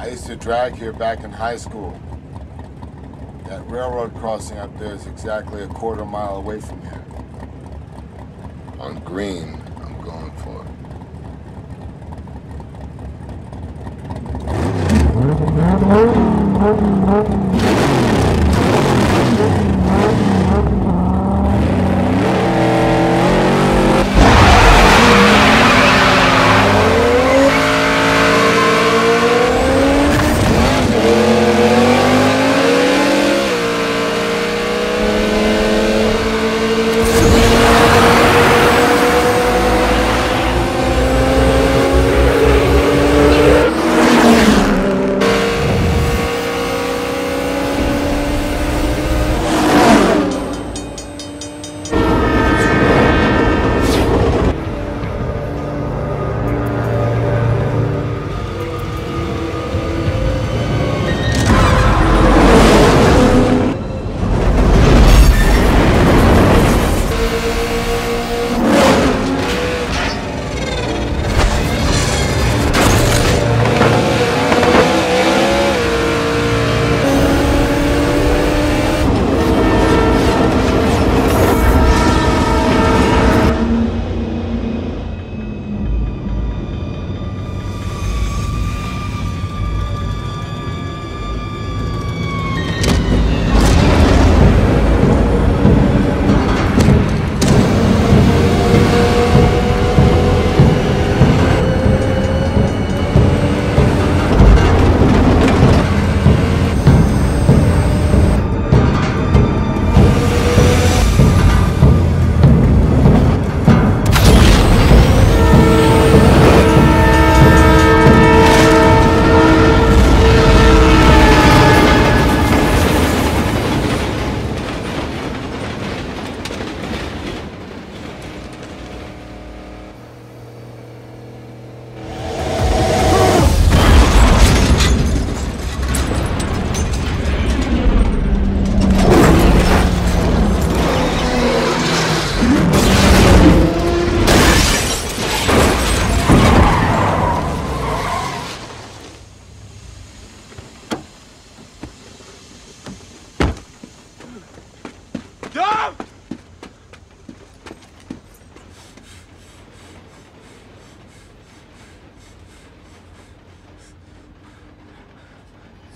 I used to drag here back in high school. That railroad crossing up there is exactly a quarter mile away from here. On Green, I'm going for it. Dom!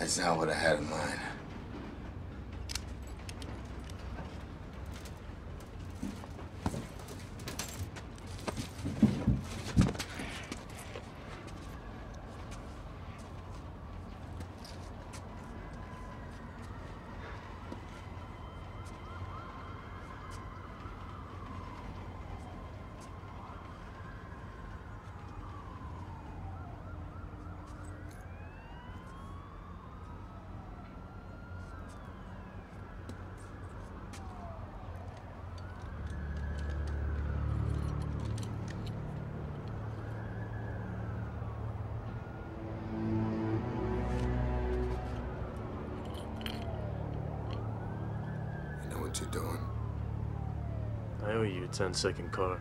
That's not what I had in mind. What you're doing? I owe you a 10 second car.